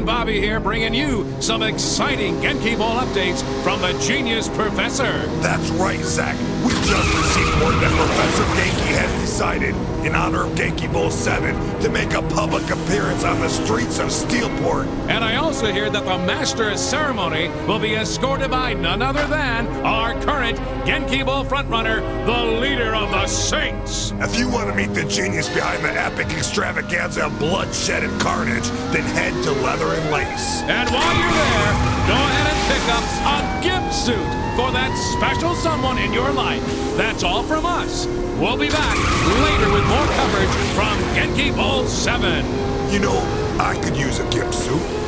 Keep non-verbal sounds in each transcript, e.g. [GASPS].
and Bobby here bringing you some exciting Genki Bowl updates from the Genius Professor. That's right, Zach. We just received word that Professor Genki has decided, in honor of Genki Bowl 7, to make a public appearance on the streets of Steelport. And I also hear that the Master of Ceremony will be escorted by none other than our current Genki Bowl frontrunner, the leader of the Saints. If you want to meet the genius behind the epic extravaganza of bloodshed and carnage, then head to Leather and Lace. And while you're there, go ahead and pick up a gift suit for that special someone in your life. That's all from us. We'll be back later with more coverage from Genki Bowl 7. You know, I could use a gimp suit.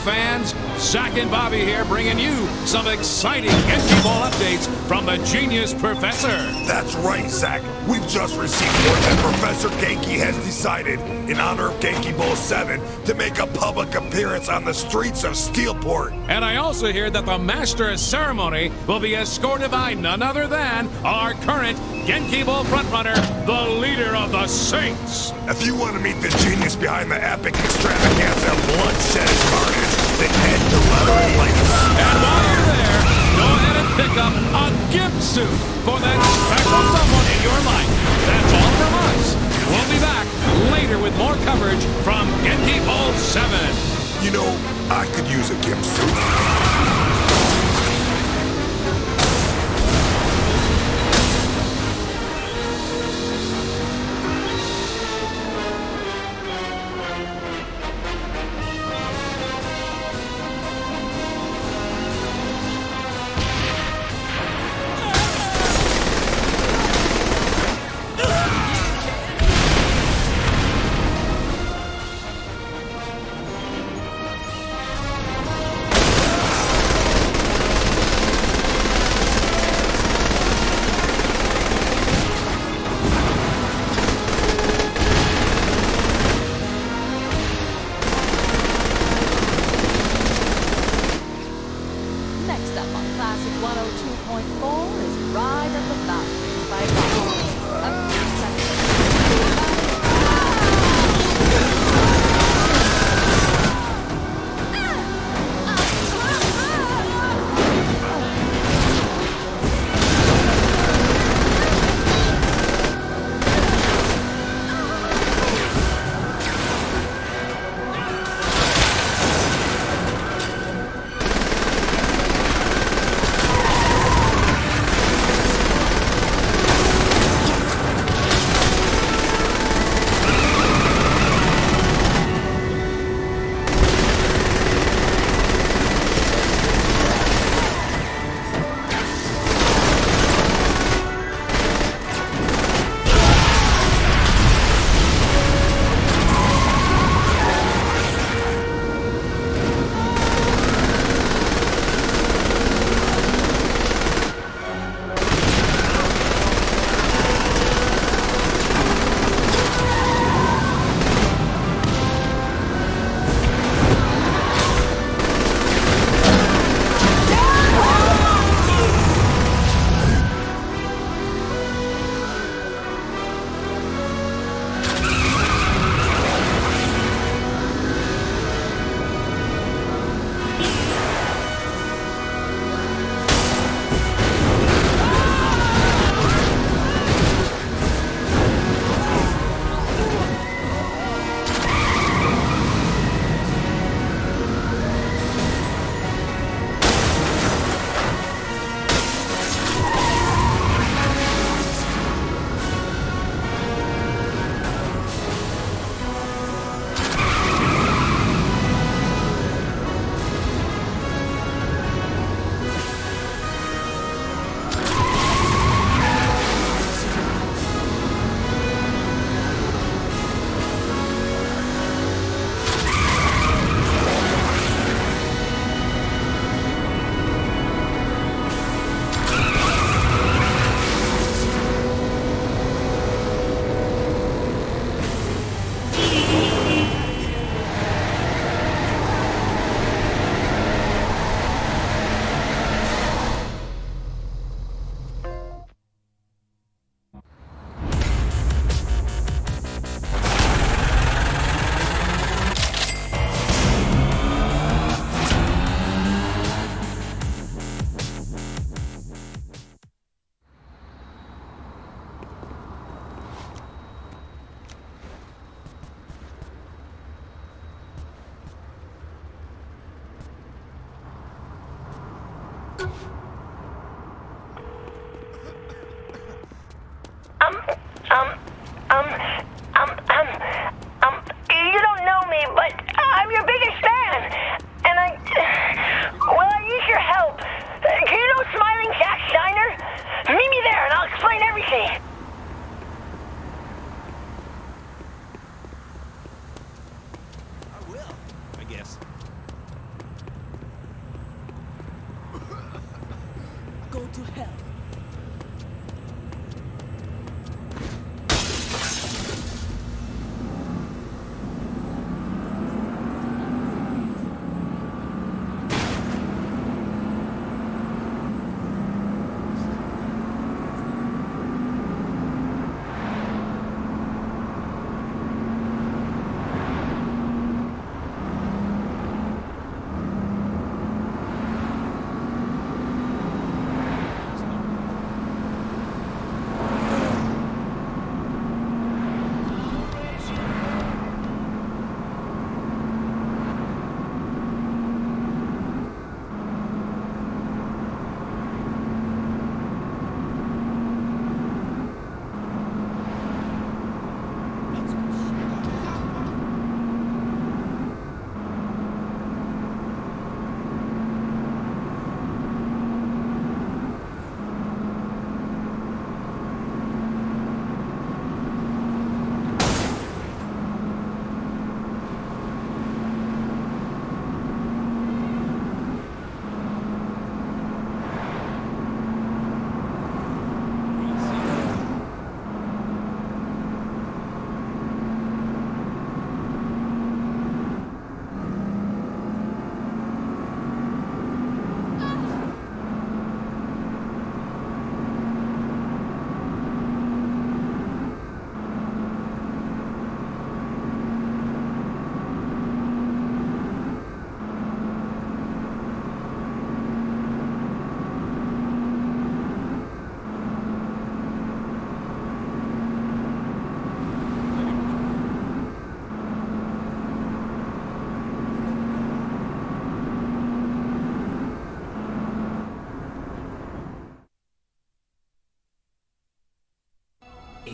Fans. Zach and Bobby here bringing you some exciting Genki Bowl updates from the Genius Professor. That's right, Zach. We've just received word that Professor Genki has decided, in honor of Genki Bowl 7, to make a public appearance on the streets of Steelport. And I also hear that the Master of Ceremony will be escorted by none other than our current Genki Bowl frontrunner, the leader of the Saints. If you want to meet the genius behind the epic extravaganza of bloodshed and carnage, then head to Leather Lakes. And while you're there, and pick up a gift suit for that special someone in your life. That's all from us. We'll be back later with more coverage from Genki Bowl 7. You know, I could use a gimp suit.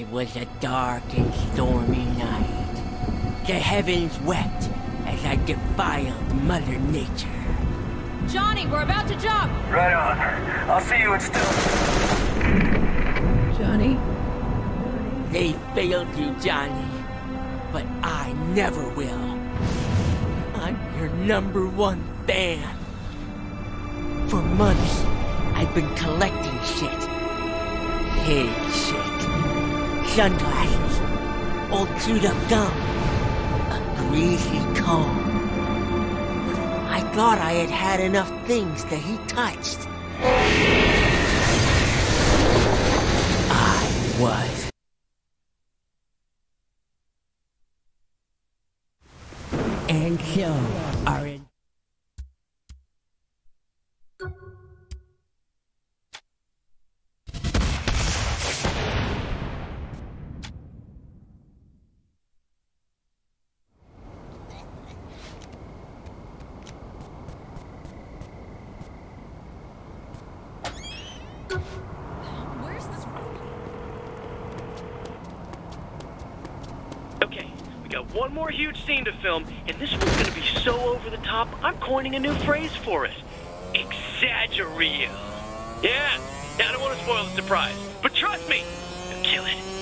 It was a dark and stormy night. The heavens wept as I defiled Mother Nature. Johnny, we're about to jump. Right on. I'll see you in Stone. Johnny? They failed you, Johnny. But I never will. I'm your number one fan. For months, I've been collecting shit. Hid shit. Sunglasses. Old chewed up gum. A greasy comb. I thought I had had enough things that he touched. I was. And so, to film, and this one's gonna be so over the top, I'm coining a new phrase for it. Exaggereal. Yeah, I don't want to spoil the surprise, but trust me, you'll kill it.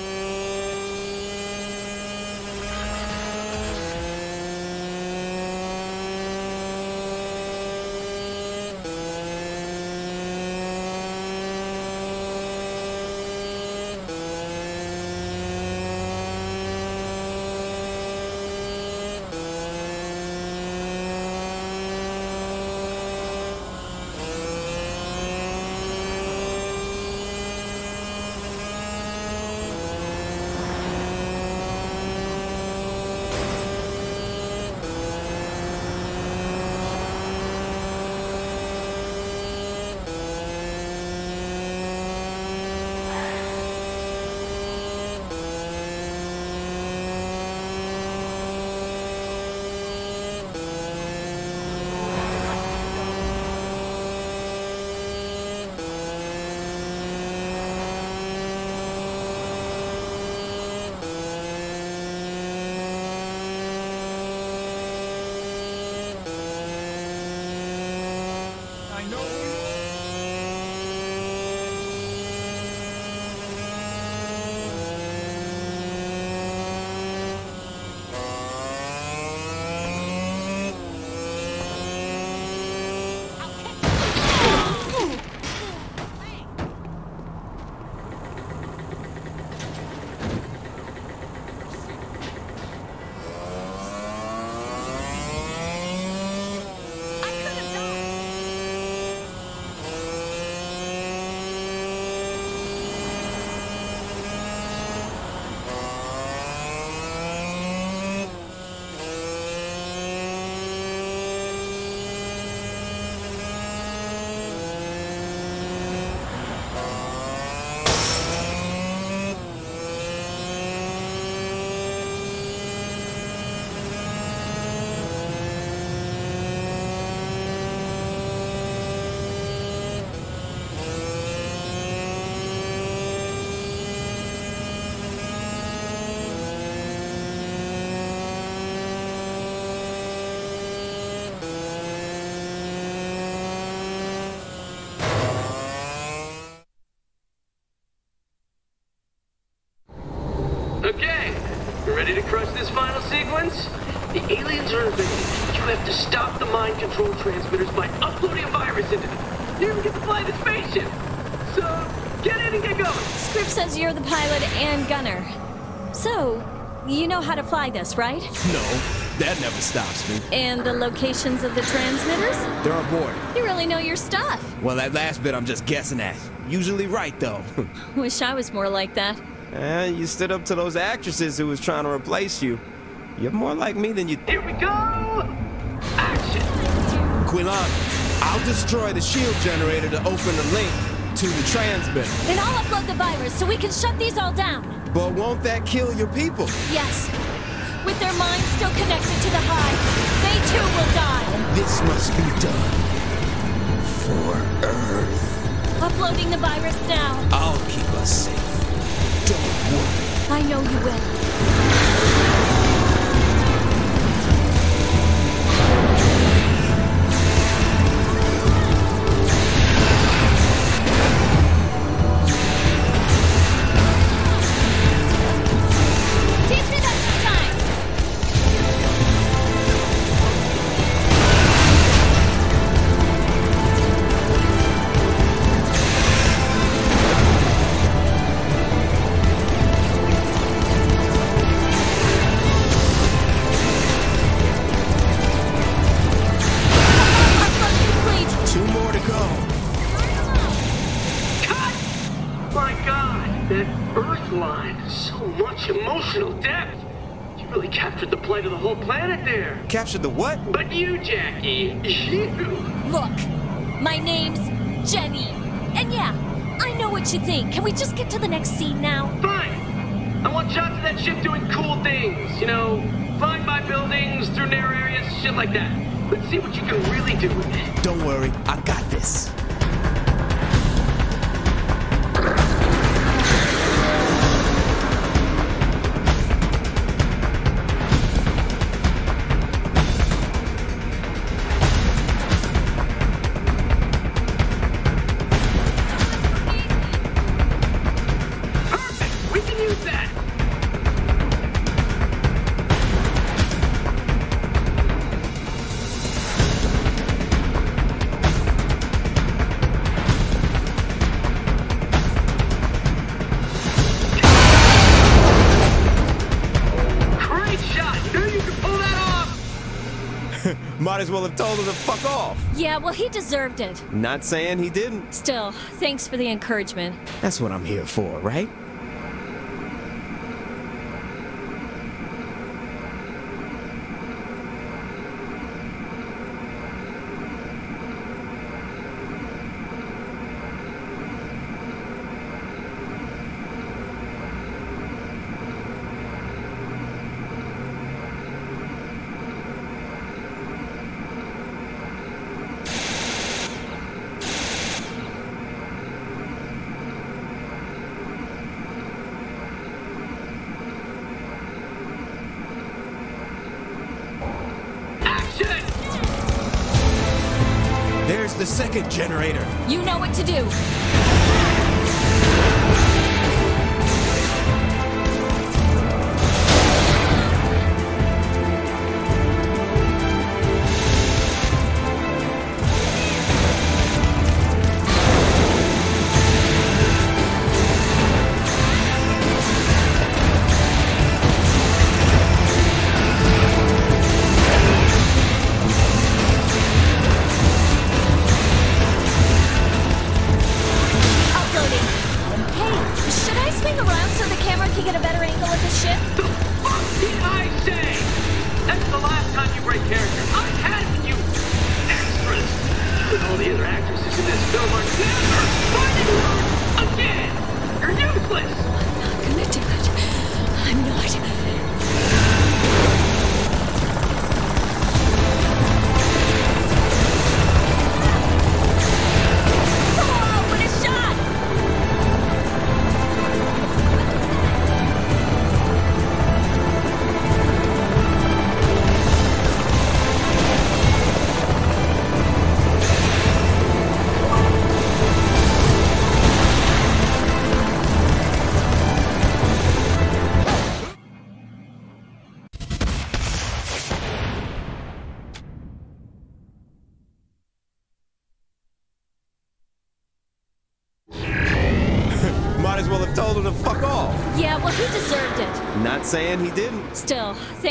This final sequence? The aliens are invading. You have to stop the mind control transmitters by uploading a virus into them. You even get to fly the spaceship. So, get in and get going. Script says you're the pilot and gunner. So, you know how to fly this, right? No, that never stops me. And the locations of the transmitters? They're aboard. You really know your stuff. Well, that last bit I'm just guessing at. Usually right, though. [LAUGHS] Wish I was more like that. Eh, you stood up to those actresses who was trying to replace you. You're more like me than you... Here we go! Action! Quillan, I'll destroy the shield generator to open the link to the transmitter. Then I'll upload the virus so we can shut these all down. But won't that kill your people? Yes. With their minds still connected to the hive, they too will die. This must be done. For Earth. Uploading the virus now. I'll keep us safe. Don't worry. I know you will. The what? But you, Jackie, you. Look, my name's Jenny. And yeah, I know what you think. Can we just get to the next scene now? Fine. I want shots of that ship doing cool things. You know, flying by buildings, through narrow areas, shit like that. Let's see what you can really do with it. Don't worry, I got this. Have told him to fuck off. Yeah, well, he deserved it. Not saying he didn't. Still, thanks for the encouragement. That's what I'm here for, right?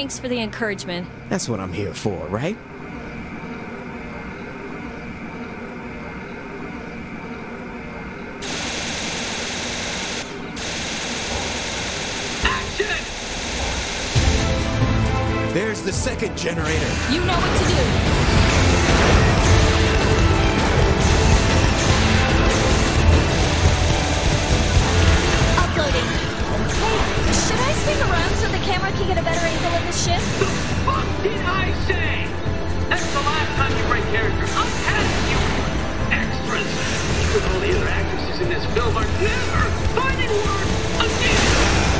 Thanks for the encouragement. That's what I'm here for, right? Action! There's the second generator. You know what to do. to get a better angle on this ship. The fuck did I say? That's the last time you break character. I'm telling you. Extras. With all the other actresses in this film are never finding work again.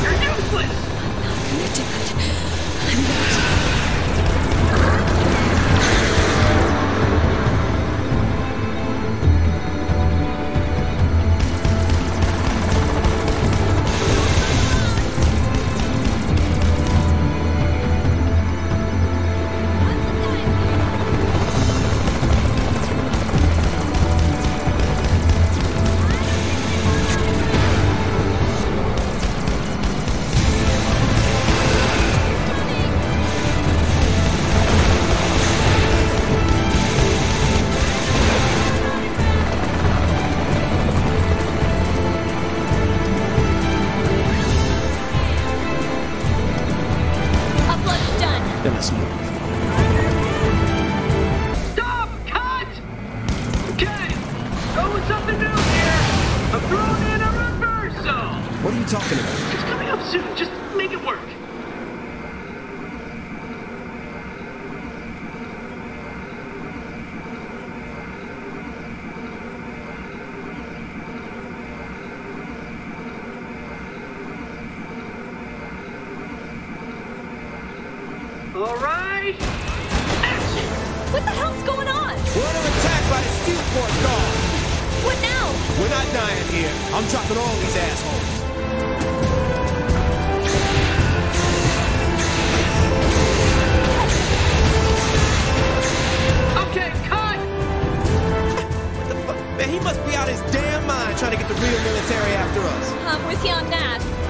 You're useless. I'm not doing it. I'm not. Here. I'm dropping all these assholes. Okay, cut. What the fuck? Man, he must be out his damn mind trying to get the real military after us. I'm with you on that.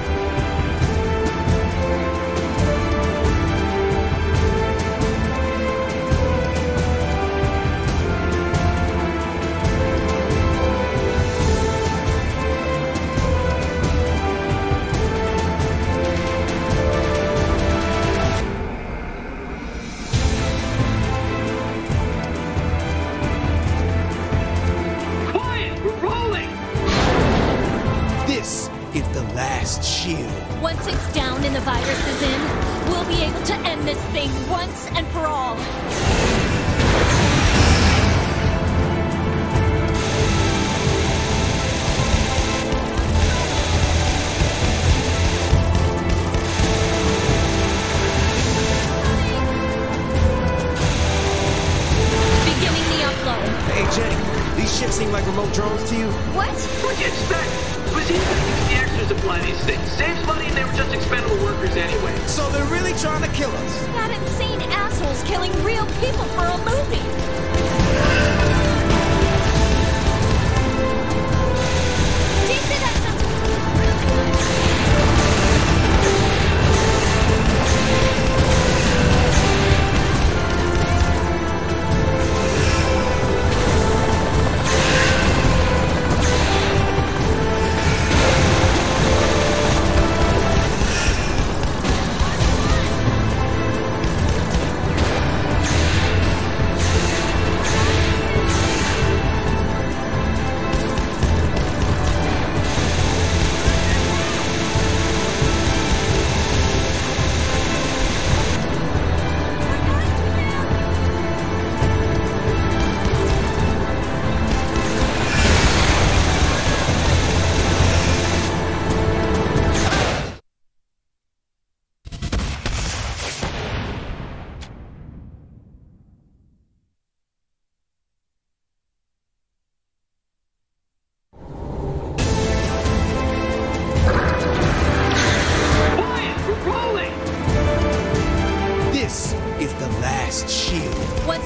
It's down and the virus is in, we'll be able to end this thing once and for all. Beginning the upload. Hey, Jenny, these ships seem like remote drones to you? What? What'd you use the extras fly these things. Saves money and they were just expendable workers anyway. So they're really trying to kill us. That insane asshole's killing real people for a movie.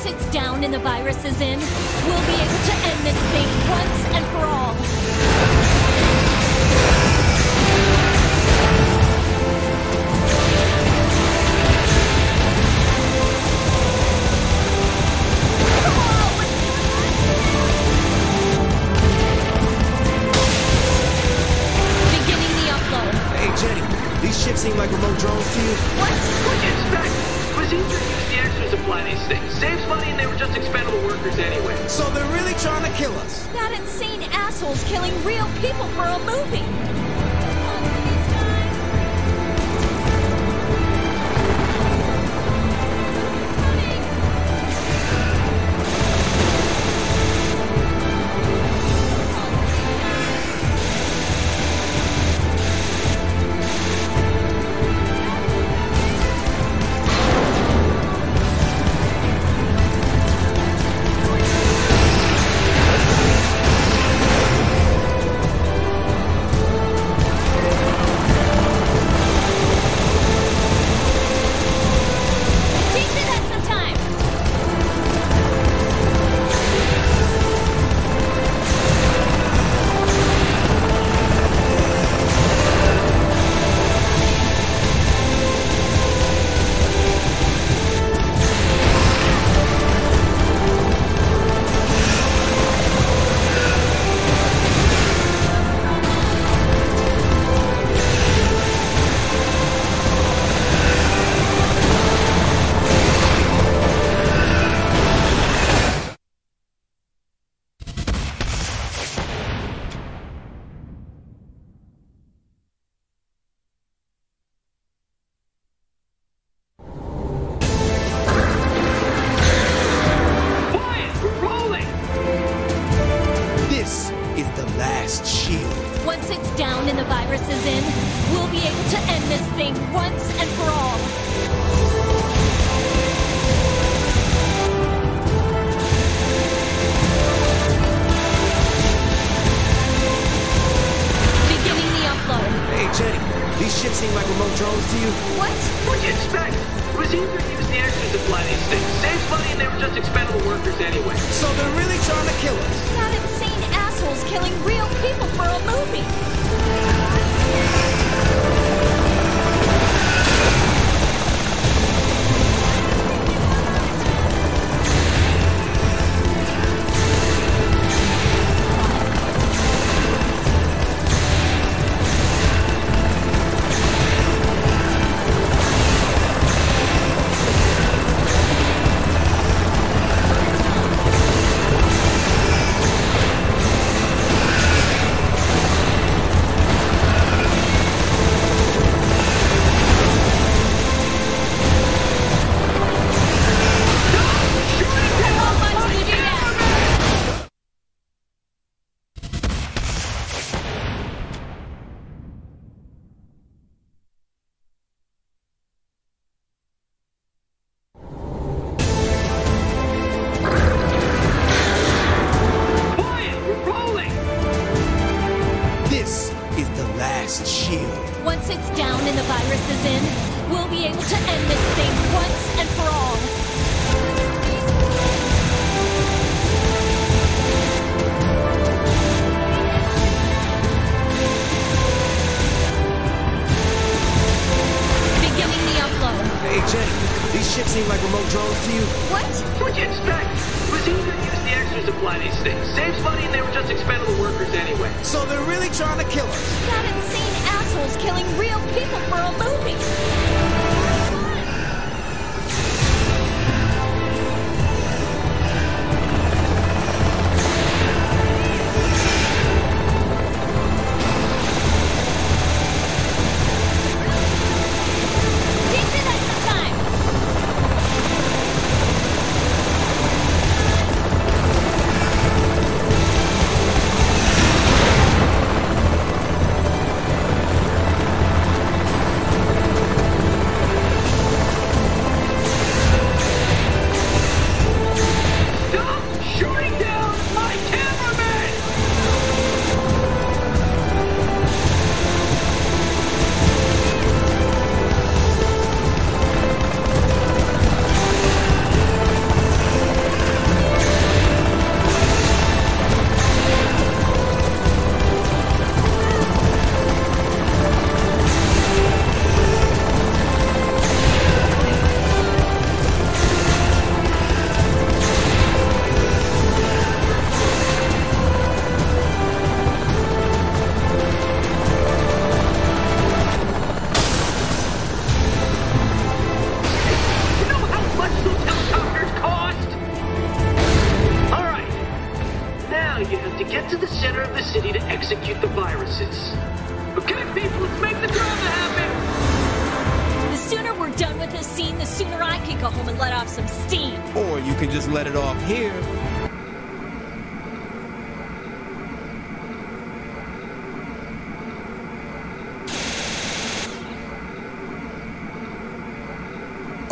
It's down and the virus is in, we'll be able to end this thing once and for all.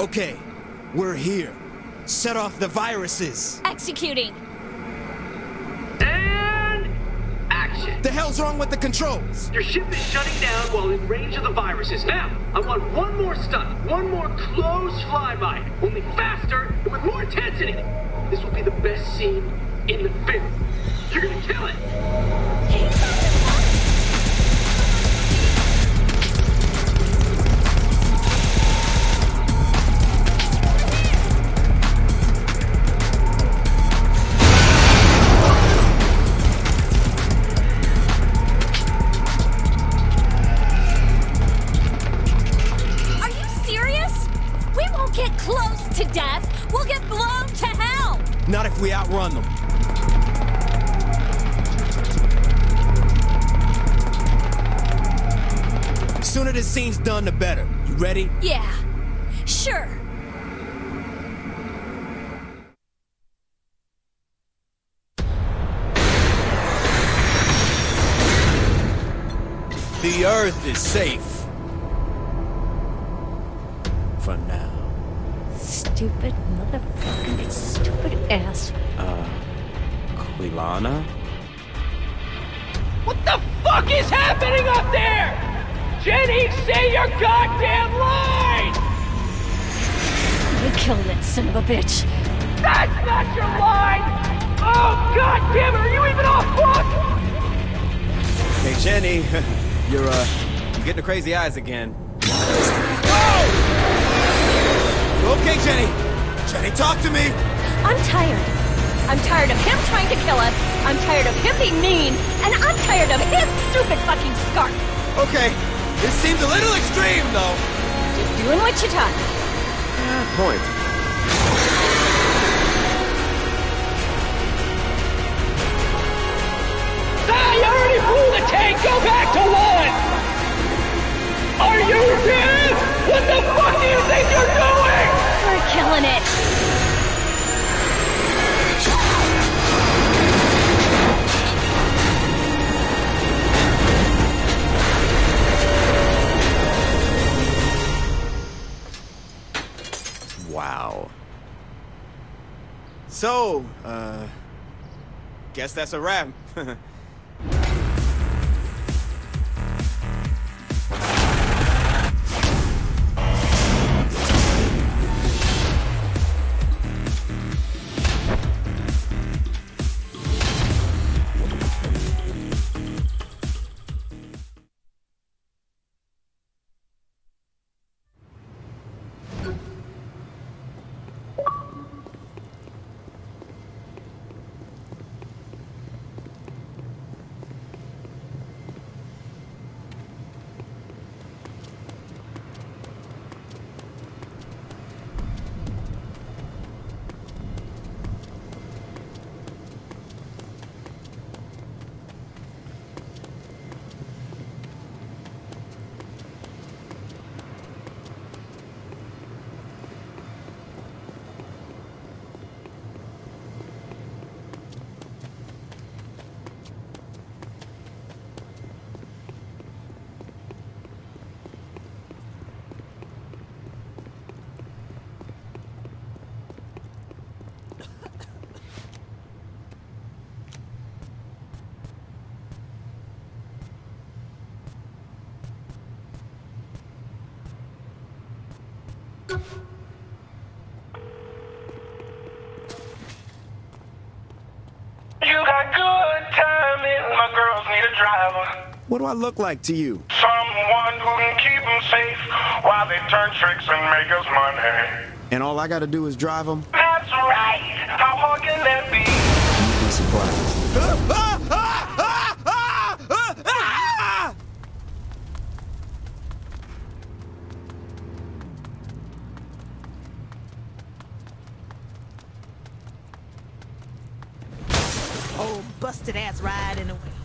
Okay, we're here. Set off the viruses. Executing. And action. The hell's wrong with the controls? Your ship is shutting down while in range of the viruses. Now, I want one more stunt, one more close flyby, only faster and with more intensity. This will be the best scene in the film. You're gonna kill it. done, the better. You ready? Yeah, sure. The Earth is safe. For now. Stupid motherfucking stupid ass. Uh, Quilana? What the fuck is happening up there? Jenny, say your goddamn line! You killed that son of a bitch. That's not your line! Oh, god damn it, are you even off book? Hey, Jenny, [LAUGHS] you're, uh, you're getting the crazy eyes again. Okay, Jenny. Jenny, talk to me. I'm tired. I'm tired of him trying to kill us. I'm tired of him being mean. And I'm tired of his stupid fucking scarf. Okay, this seems a little extreme, though. Just doing what you're taught. Yeah, Point. Ah, you already blew the tank! Go back to one! Are you dead? What the fuck do you think you're doing? We're killing it. So, uh, guess that's a wrap. [LAUGHS] what do I look like to you? Someone who can keep them safe while they turn tricks and make us money. And all I gotta do is drive them? That's right. How hard can that be? You'd Be surprised. Old busted ass ride in the way.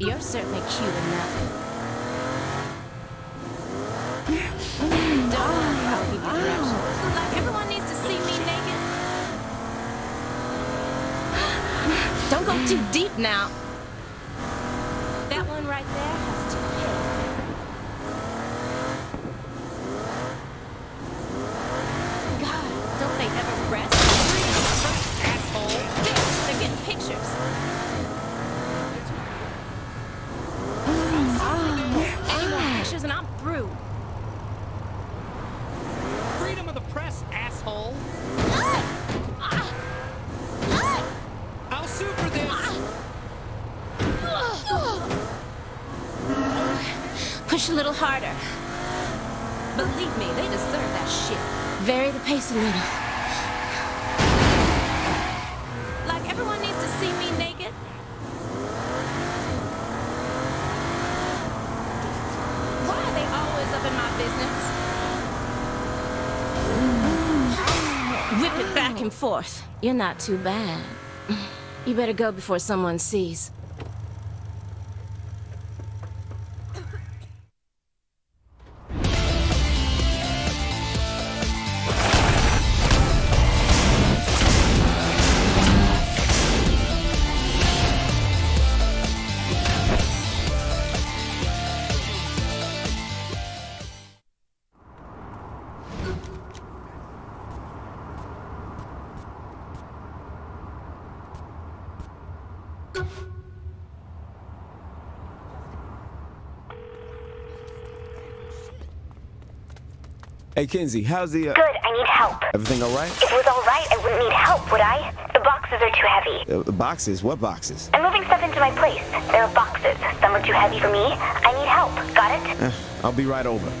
You're certainly cute enough. Don't worry, I'll give you directions. Oh, like everyone needs to see me naked. [GASPS] Don't go too deep now. Little. Like everyone needs to see me naked. Why are they always up in my business? Whip it back and forth. You're not too bad. You better go before someone sees. Hey, Kinzie, how's the, uh, Good, I need help. everything all right? If it was alright, I wouldn't need help, would I? The boxes are too heavy. Uh, the boxes? What boxes? I'm moving stuff into my place. There are boxes. Some are too heavy for me. I need help. Got it? Eh, I'll be right over.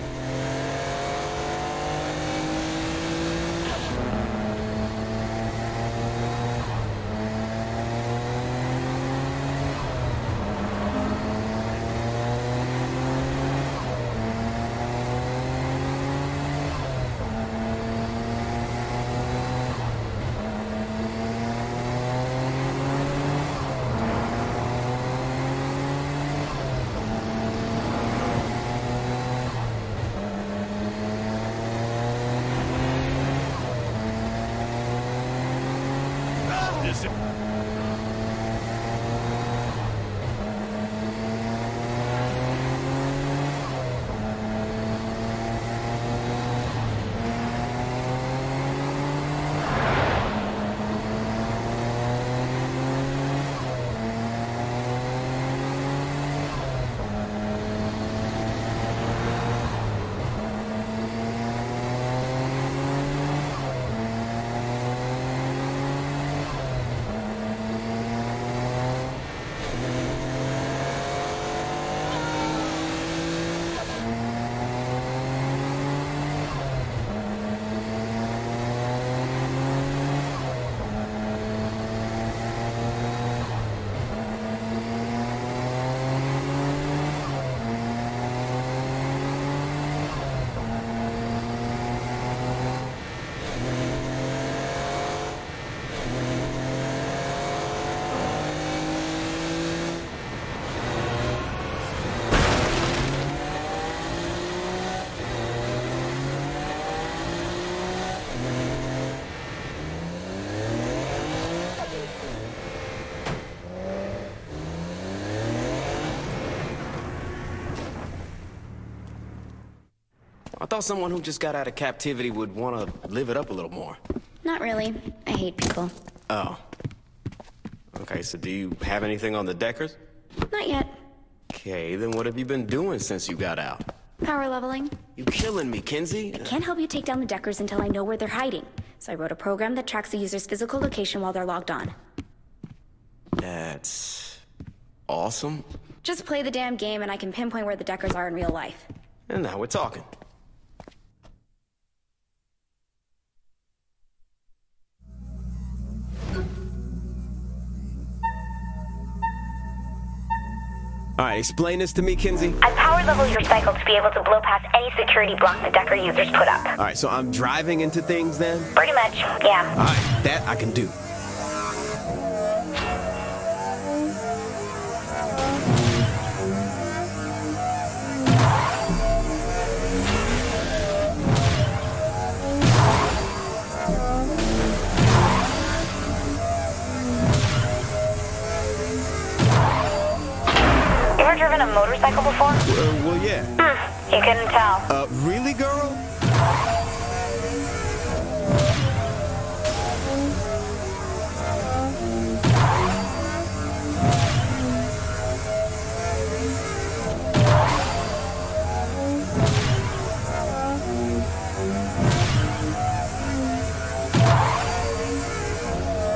This I thought someone who just got out of captivity would want to live it up a little more. Not really. I hate people. Oh. Okay, so do you have anything on the Deckers? Not yet. Okay, then what have you been doing since you got out? Power leveling. You killing me, Kinzie. I can't help you take down the Deckers until I know where they're hiding. So I wrote a program that tracks the user's physical location while they're logged on. That's awesome. Just play the damn game and I can pinpoint where the Deckers are in real life. And now we're talking. All right, explain this to me, Kinzie. I power level your cycle to be able to blow past any security block the Decker users put up. All right, so I'm driving into things then? Pretty much, yeah. All right, that I can do. A motorcycle before? Uh, well, yeah. Hmm, you couldn't tell. Uh, really, girl?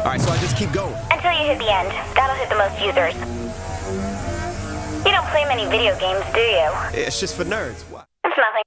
Alright, so I just keep going. Until you hit the end. That'll hit the most users. You don't play many video games, do you? It's just for nerds. What? It's nothing.